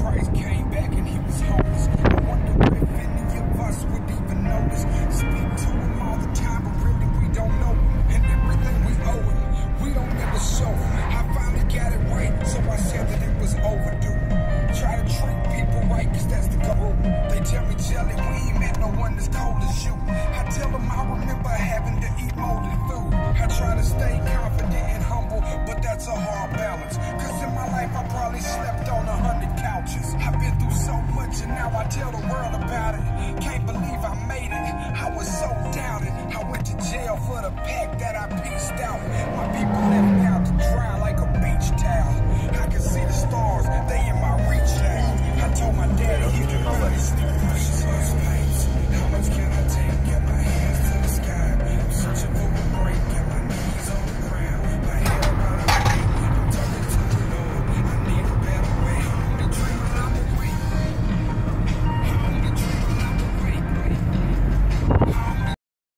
Christ came back and he was homeless. I wonder if any of us would even notice. Speak to him all the time, but really we don't know him. And everything we owe him, we don't ever show. I finally got it right, so I said that it was overdue. Try to treat people right, cause that's the goal. They tell me, Jelly, we ain't met no one as cold as you. I tell them I remember having to eat molded food. I try to stay confident and humble, but that's a hard balance. Cause in my life I probably slept I've been through so much and now I tell the world